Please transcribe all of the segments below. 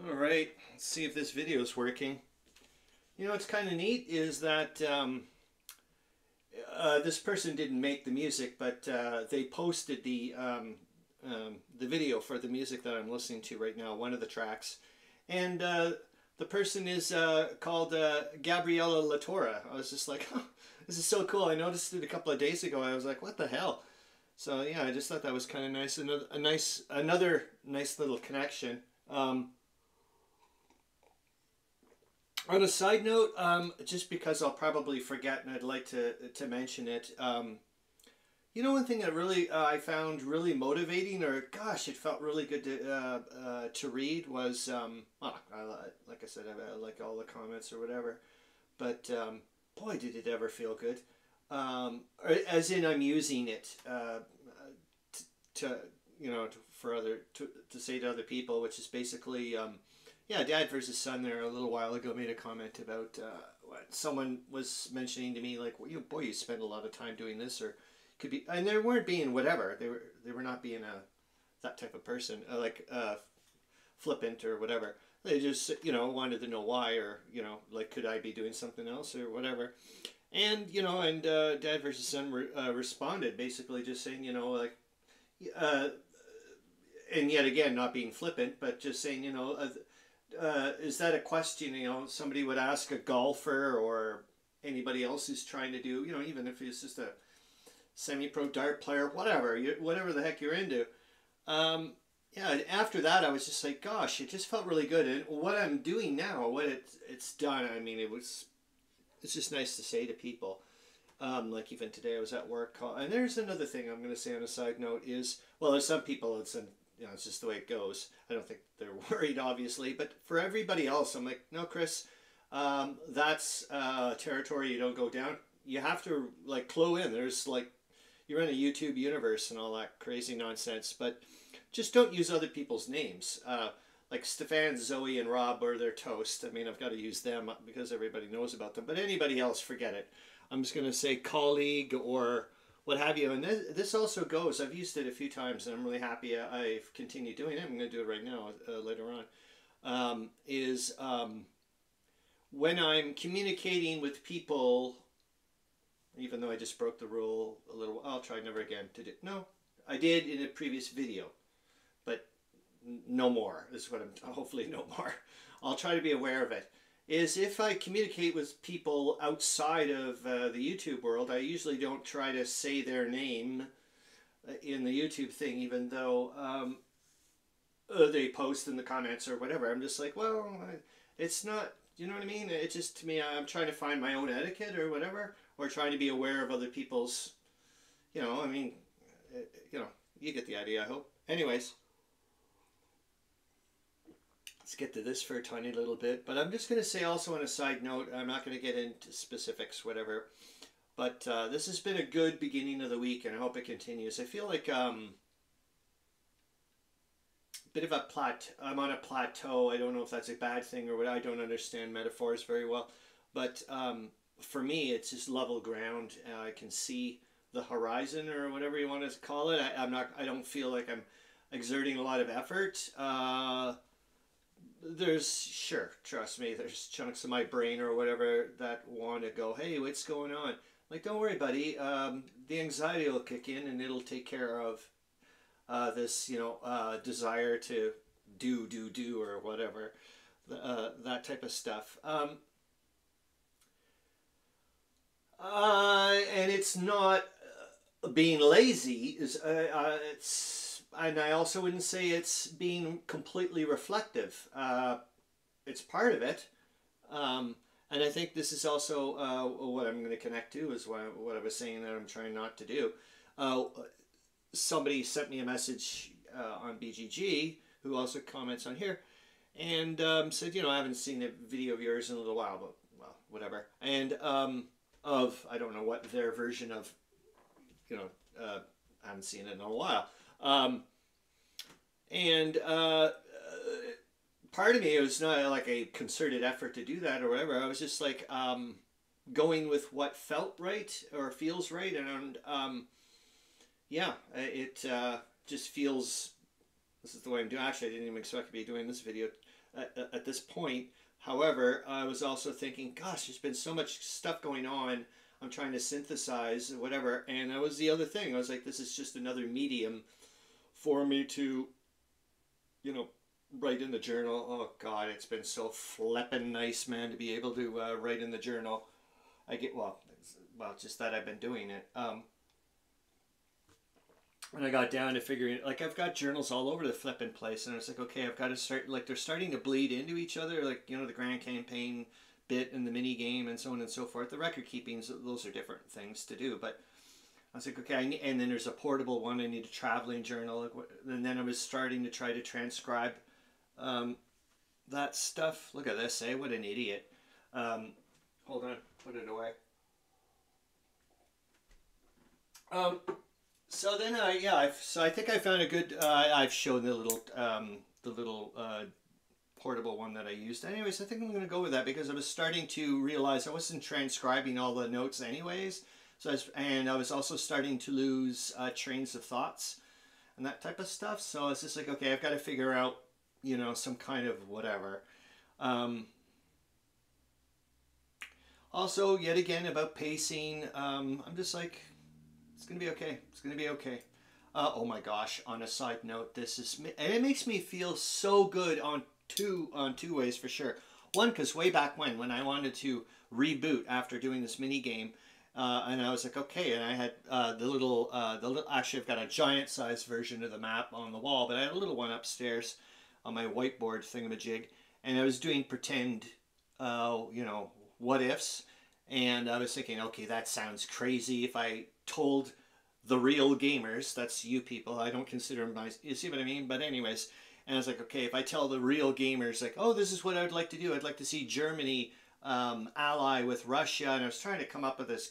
All right, let's see if this video is working. You know what's kind of neat is that um, uh, this person didn't make the music, but uh, they posted the um, um, the video for the music that I'm listening to right now, one of the tracks, and uh, the person is uh, called uh, Gabriella Latora. I was just like, oh, this is so cool. I noticed it a couple of days ago. I was like, what the hell? So yeah, I just thought that was kind of nice. Another a nice another nice little connection. Um, on a side note, um, just because I'll probably forget and I'd like to to mention it. Um, you know, one thing that really uh, I found really motivating, or gosh, it felt really good to uh, uh, to read was, um, well, I, like I said, I, like all the comments or whatever, but um, boy, did it ever feel good. Um, as in, I'm using it uh, to, to, you know, to, for other to, to say to other people, which is basically um, yeah, dad versus son. There a little while ago made a comment about uh, what someone was mentioning to me, like, well, you boy, you spend a lot of time doing this, or could be, and they weren't being whatever. They were they were not being a that type of person, uh, like uh, flippant or whatever. They just you know wanted to know why, or you know, like, could I be doing something else or whatever. And you know, and uh, dad versus son re- uh, responded basically just saying, you know, like. Uh, and yet again, not being flippant, but just saying, you know, uh, uh, is that a question you know somebody would ask a golfer or anybody else who's trying to do you know even if it's just a semi-pro dart player whatever you, whatever the heck you're into. Um, yeah after that i was just like gosh it just felt really good. And what i'm doing now what it, it's done i mean it was it's just nice to say to people um, like even today i was at work and there's another thing i'm going to say on a side note is well there's some people it's an you know, it's just the way it goes. I don't think they're worried, obviously, but for everybody else, I'm like, no, Chris, um, that's uh, territory you don't go down. You have to like clue in. There's like, you're in a YouTube universe and all that crazy nonsense, but just don't use other people's names. Uh, like Stefan, Zoe, and Rob are their toast. I mean, I've got to use them because everybody knows about them. But anybody else, forget it. I'm just going to say colleague or what have you. And this, this also goes, I've used it a few times and I'm really happy I've continued doing it. I'm going to do it right now uh, later on. Um, is um, when I'm communicating with people, even though I just broke the rule a little, I'll try never again to do. No, I did in a previous video, but no more is what I'm, hopefully no more. I'll try to be aware of it is if I communicate with people outside of uh, the YouTube world, I usually don't try to say their name uh, in the YouTube thing, even though um, uh, they post in the comments or whatever. I'm just like, well, it's not, you know what I mean? It just, to me, I'm trying to find my own etiquette or whatever, or trying to be aware of other people's, you know, I mean, uh, you know, you get the idea, I hope. Anyways let's get to this for a tiny little bit. But I'm just going to say also on a side note, I'm not going to get into specifics, whatever. But uh, this has been a good beginning of the week, and I hope it continues. I feel like um, a bit of a plat. I'm on a plateau. I don't know if that's a bad thing or what. I don't understand metaphors very well, but um, for me, it's just level ground. Uh, I can see the horizon or whatever you want to call it. I, am not. I don't feel like I'm exerting a lot of effort. Uh, there's sure trust me there's chunks of my brain or whatever that want to go hey what's going on? Like don't worry buddy um, the anxiety will kick in and it'll take care of uh, this you know uh, desire to do do do or whatever uh, that type of stuff. Um, uh, and it's not uh, being lazy is uh, it's and I also wouldn't say it's being completely reflective. Uh, it's part of it. Um, and I think this is also uh, what I'm going to connect to is what, what I was saying that I'm trying not to do. Uh, somebody sent me a message uh, on BGG who also comments on here and um, said, you know, I haven't seen a video of yours in a little while, but well, whatever. And um, of, I don't know what their version of, you know, uh, I haven't seen it in a while. Um, and uh, part of me, it was not like a concerted effort to do that or whatever. I was just like um, going with what felt right or feels right. And um, yeah, it uh, just feels this is the way I'm doing. Actually, I didn't even expect to be doing this video at, at this point. However, I was also thinking, gosh, there's been so much stuff going on. I'm trying to synthesize whatever, and that was the other thing. I was like, this is just another medium for me to, you know, write in the journal. Oh God, it's been so flippin' nice, man, to be able to uh, write in the journal. I get well, well, just that I've been doing it. Um, when I got down to figuring, like I've got journals all over the flipping place, and I was like, okay, I've got to start. Like they're starting to bleed into each other, like you know the grand campaign bit and the mini game and so on and so forth. The record keepings, those are different things to do, but. I was like, okay, need, and then there's a portable one. I need a traveling journal, and then I was starting to try to transcribe um, that stuff. Look at this, eh? What an idiot. Um, hold on, put it away. Um, so then I yeah I've, so I think I found a good uh, I've shown the little um, the little uh, portable one that I used anyways I think I'm gonna go with that because I was starting to realize I wasn't transcribing all the notes anyways so I was, and I was also starting to lose uh, trains of thoughts and that type of stuff so it's just like okay I've got to figure out you know some kind of whatever um, also yet again about pacing um, I'm just like it's gonna be okay. It's gonna be okay. Uh, oh my gosh! On a side note, this is and it makes me feel so good on two on two ways for sure. One, because way back when, when I wanted to reboot after doing this mini game, uh, and I was like, okay, and I had uh, the little, uh, the little. Actually, I've got a giant size version of the map on the wall, but I had a little one upstairs on my whiteboard thingamajig, and I was doing pretend, uh, you know, what ifs, and I was thinking, okay, that sounds crazy if I told the real gamers, that's you people, I don't consider my, you see what I mean? But anyways, and I was like, okay, if I tell the real gamers, like, oh, this is what I would like to do. I'd like to see Germany um, ally with Russia. And I was trying to come up with this,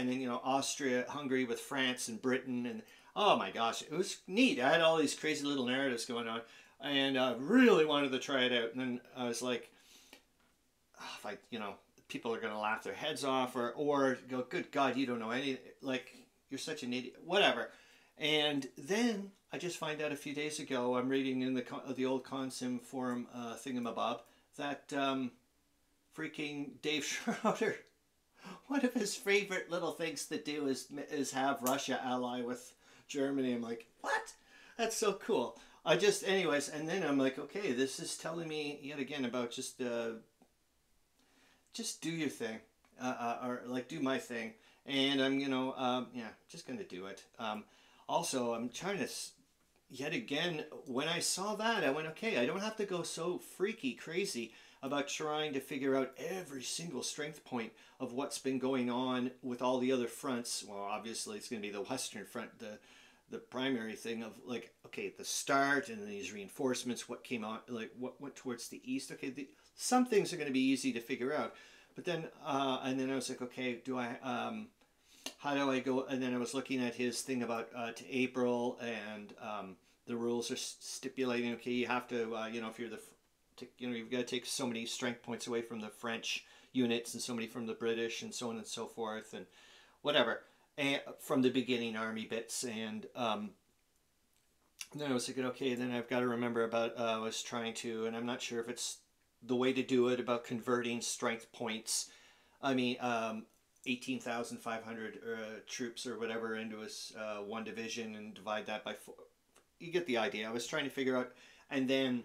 and then, you know, Austria, Hungary with France and Britain. And oh my gosh, it was neat. I had all these crazy little narratives going on. And I uh, really wanted to try it out. And then I was like, oh, if I, you know, people are going to laugh their heads off or, or go, good God, you don't know any, like, you're such an idiot, whatever. And then I just find out a few days ago, I'm reading in the the old Consim forum uh, thingamabob that um, freaking Dave Schroeder, one of his favorite little things to do is is have Russia ally with Germany. I'm like, what? That's so cool. I just, anyways, and then I'm like, okay, this is telling me yet again about just uh, just do your thing, uh, uh, or like do my thing, and I'm you know um, yeah just gonna do it. Um, also, I'm trying to yet again when I saw that I went okay I don't have to go so freaky crazy about trying to figure out every single strength point of what's been going on with all the other fronts. Well, obviously it's going to be the Western Front, the the primary thing of like okay the start and these reinforcements what came out like what went towards the east okay the, some things are going to be easy to figure out but then uh, and then i was like okay do i um, how do i go and then i was looking at his thing about uh, to april and um, the rules are stipulating okay you have to uh, you know if you're the you know you've got to take so many strength points away from the french units and so many from the british and so on and so forth and whatever and from the beginning army bits and um, then I was thinking, okay, then I've got to remember about uh, I was trying to, and I'm not sure if it's the way to do it about converting strength points. I mean, um, 18,500 uh, troops or whatever into a, uh, one division and divide that by four. You get the idea. I was trying to figure out, and then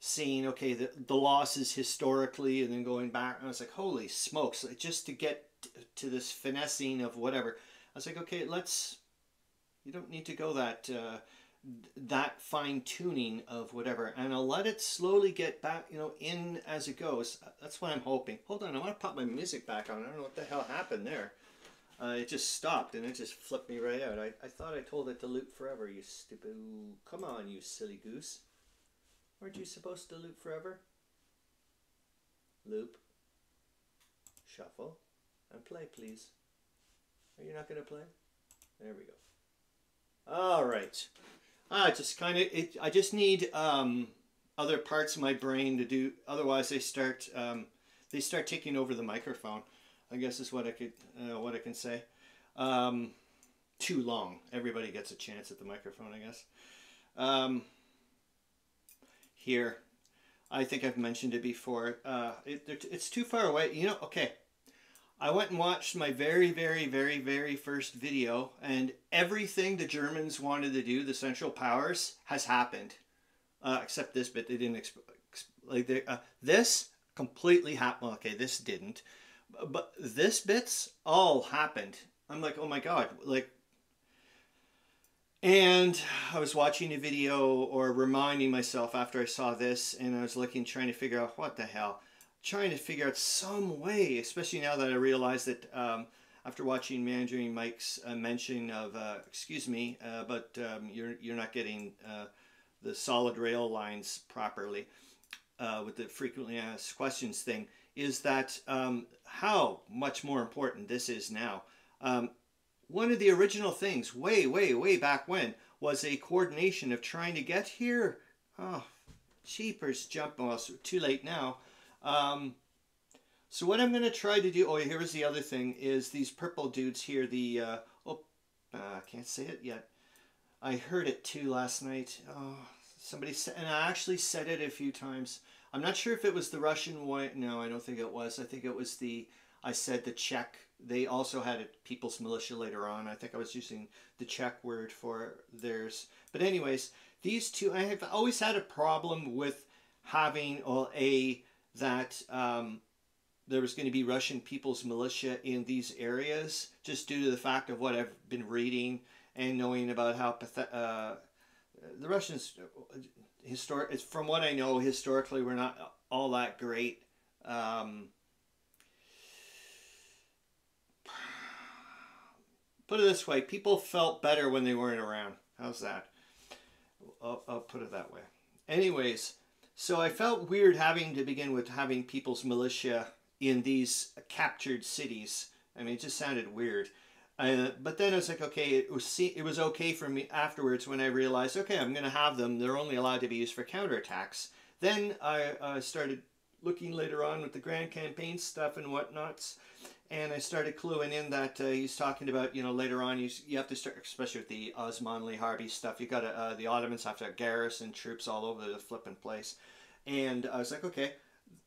seeing, okay, the, the losses historically, and then going back, I was like, holy smokes, just to get to this finessing of whatever. I was like, okay, let's, you don't need to go that, uh, that fine tuning of whatever, and I'll let it slowly get back, you know, in as it goes. That's what I'm hoping. Hold on, I want to pop my music back on. I don't know what the hell happened there. Uh, it just stopped and it just flipped me right out. I, I thought I told it to loop forever, you stupid. Come on, you silly goose. Weren't you supposed to loop forever? Loop. Shuffle. And play, please. Are you not going to play? There we go. All right. Ah, just kind of it. I just need um, other parts of my brain to do. Otherwise, they start um, they start taking over the microphone. I guess is what I could uh, what I can say. Um, too long. Everybody gets a chance at the microphone, I guess. Um, here. I think I've mentioned it before. Uh, it, it's too far away. You know, okay. I went and watched my very, very, very, very first video, and everything the Germans wanted to do, the Central Powers, has happened. Uh, except this bit, they didn't like they, uh, this completely happened. Well, okay, this didn't, but this bits all happened. I'm like, oh my god, like and I was watching a video or reminding myself after I saw this, and I was looking, trying to figure out what the hell, trying to figure out some way, especially now that I realize that um, after watching Mandarin Mike's uh, mention of, uh, excuse me, uh, but um, you're you're not getting uh, the solid rail lines properly uh, with the frequently asked questions thing, is that um, how much more important this is now. Um, one of the original things, way, way, way back when, was a coordination of trying to get here. Oh, cheapers jump. Well, too late now. Um, so what I'm going to try to do, oh, here's the other thing, is these purple dudes here, the, uh, oh, uh, I uh, can't say it yet. I heard it too last night. Oh, somebody said, and I actually said it a few times. I'm not sure if it was the Russian one. No, I don't think it was. I think it was the, I said the Czech they also had a People's Militia later on. I think I was using the Czech word for theirs. But anyways, these two, I have always had a problem with having well, a that um, there was going to be Russian People's Militia in these areas, just due to the fact of what I've been reading and knowing about how uh, the Russians, historic, from what I know, historically, were not all that great. Um, Put it this way, people felt better when they weren't around. How's that? I'll, I'll put it that way. Anyways, so I felt weird having to begin with having people's militia in these captured cities. I mean, it just sounded weird. Uh, but then I was like, okay, it was it was okay for me afterwards when I realized, okay, I'm going to have them. They're only allowed to be used for counterattacks. Then I uh, started looking later on with the grand campaign stuff and whatnots, and I started cluing in that uh, he's talking about, you know, later on you, you have to start, especially with the Osman Lee Harbi stuff, you got to, uh, the Ottomans have to have garrison troops all over the flipping place. And I was like, okay,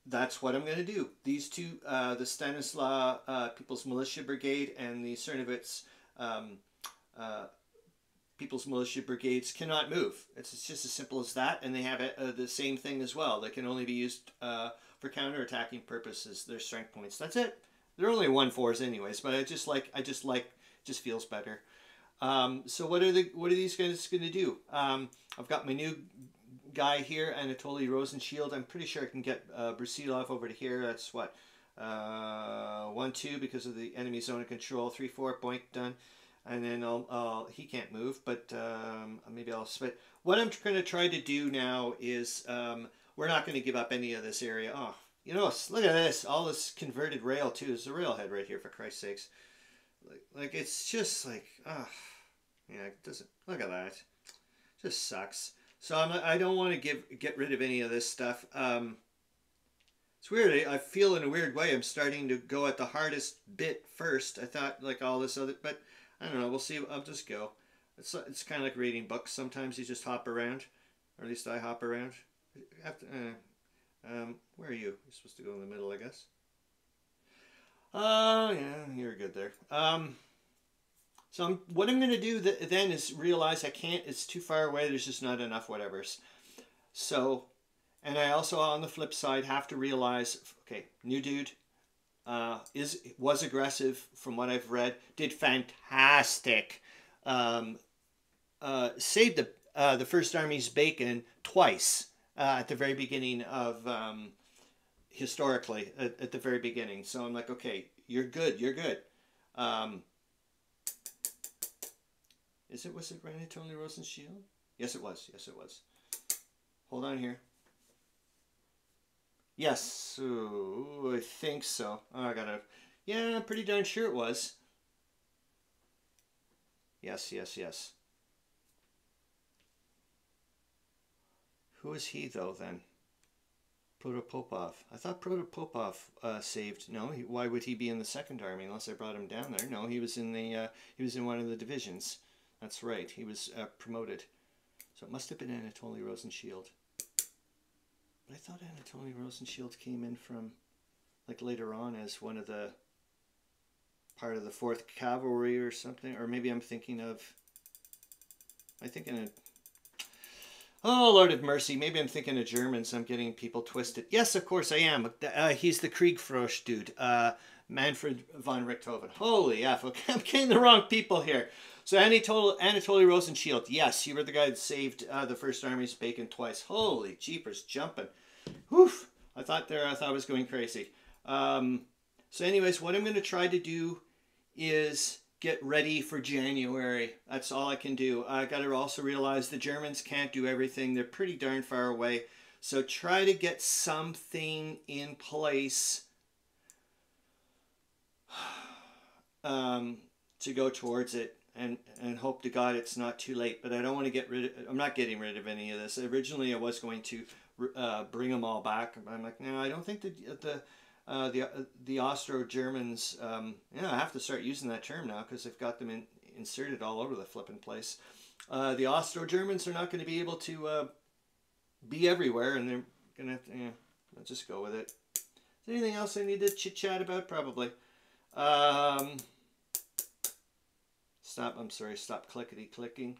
that's what I'm going to do. These two, uh, the Stanislaw uh, People's Militia Brigade and the Czernowitz um, uh, People's Militia Brigades cannot move. It's, it's, just as simple as that. And they have uh, the same thing as well. They can only be used for counterattacking purposes, their strength points. That's it. They're only one fours anyways, but I just like I just like just feels better. Um, so what are the what are these guys going to do? Um, I've got my new guy here, Anatoly Rosenshield. I'm pretty sure I can get uh, Brusilov over to here. That's what uh, one two because of the enemy zone of control. Three four point done, and then I'll, I'll he can't move, but um, maybe I'll split. What I'm going to try to do now is um, we're not going to give up any of this area. Oh, you know, look at this. All this converted rail, too. There's a railhead right here, for Christ's sakes. Like, like it's just like, ah. Yeah, it doesn't, look at that. Just sucks. So I'm, I don't want to give get rid of any of this stuff. Um, it's weird. I feel in a weird way I'm starting to go at the hardest bit first. I thought like all this other, but I don't know. We'll see. I'll just go. It's it's kind of like reading books. Sometimes you just hop around, or at least I hop around. uh, um, where are you? You're supposed to go in the middle, I guess. Oh, uh, yeah, you're good there. Um, so I'm, what I'm going to do th then is realize I can't, it's too far away, there's just not enough whatevers. So, and I also, on the flip side, have to realize, okay, new dude, uh, is was aggressive from what I've read, did fantastic, um, uh, saved the, uh, the First Army's bacon twice uh, at the very beginning of um, historically at, at, the very beginning. So I'm like, okay, you're good, you're good. Um, is it was it Randy Tony Rosenshield? Yes, it was. Yes, it was. Hold on here. Yes, ooh, I think so. Oh, I gotta. Yeah, I'm pretty darn sure it was. Yes, yes, yes. Who is he, though, then? Protopopov. I thought Protopopov uh, saved. No, he, why would he be in the Second Army unless I brought him down there? No, he was in the uh, he was in one of the divisions. That's right. He was uh, promoted. So it must have been Anatoly Rosenshield. But I thought Anatoly Rosenshield came in from like later on as one of the part of the Fourth Cavalry or something, or maybe I'm thinking of. I think in a. Oh Lord of mercy! Maybe I'm thinking of Germans. I'm getting people twisted. Yes, of course I am. Uh, he's the Kriegfrosch dude, uh, Manfred von Richthofen. Holy f! Okay, I'm getting the wrong people here. So Anatoly, Anatoly Rosenshield, yes, you were the guy that saved uh, the First Army's bacon twice. Holy jeepers, jumping. Whew! I thought there, I thought I was going crazy. Um, so anyways, what I'm going to try to do is get ready for January. That's all I can do. I got to also realize the Germans can't do everything. They're pretty darn far away. So try to get something in place um, to go towards it and and hope to God it's not too late. But I don't want to get rid of. I'm not getting rid of any of this. Originally, I was going to uh, bring them all back. I'm like, no, I don't think that the uh, the the Austro Germans. Um, yeah, I have to start using that term now because they've got them in, inserted all over the flipping place. Uh, the Austro Germans are not going to be able to uh, be everywhere, and they're gonna. Have to, yeah, let's just go with it. Is there anything else I need to chit chat about? Probably. Um, Stop. I'm sorry. Stop clickety clicking.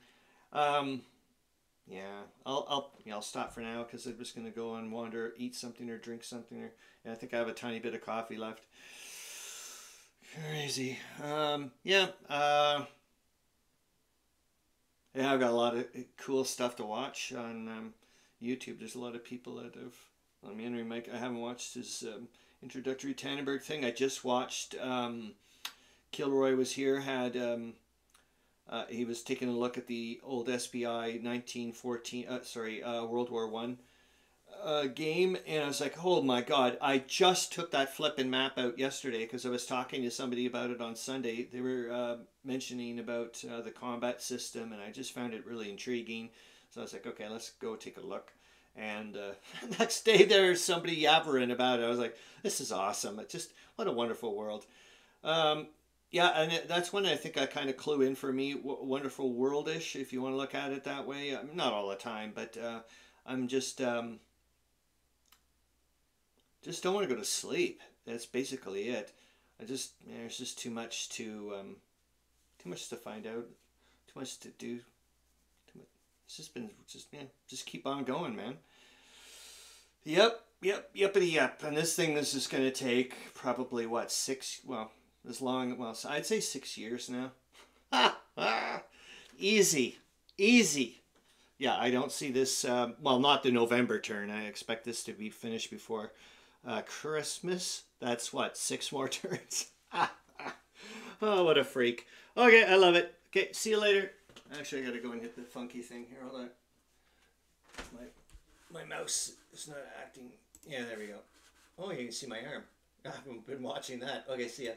Um, yeah, I'll I'll yeah, I'll stop for now because I'm just gonna go and wander, eat something or drink something or. Yeah, I think I have a tiny bit of coffee left. Crazy. Um, yeah. Uh, yeah, I've got a lot of cool stuff to watch on um, YouTube. There's a lot of people that have. I mean, Henry Mike. I haven't watched his um, introductory Tannenberg thing. I just watched. Um, Kilroy was here. Had um, uh, he was taking a look at the old SPI 1914, uh, sorry, uh, World War One uh, game, and I was like, oh my god! I just took that flipping map out yesterday because I was talking to somebody about it on Sunday. They were uh, mentioning about uh, the combat system, and I just found it really intriguing. So I was like, okay, let's go take a look. And next day, there's somebody yabbering about it. I was like, this is awesome. It just what a wonderful world. Um, yeah, and that's when I think I kind of clue in for me, w- wonderful worldish, if you want to look at it that way. Um, not all the time, but uh, I'm just um, just don't want to go to sleep. That's basically it. I just there's just too much to um, too much to find out, too much to do. Too much. It's just been just man, just keep on going, man. Yep, yep, yepity yep. And this thing, this is going to take probably what six? Well, as long, well, I'd say six years now. easy, easy. Yeah, I don't see this, um, well, not the November turn. I expect this to be finished before uh, Christmas. That's what, six more turns? oh, what a freak. Okay, I love it. Okay, see you later. Actually, I gotta go and hit the funky thing here. Hold on. My, my mouse is not acting. Yeah, there we go. Oh, you can see my arm. I haven't been watching that. Okay, see ya.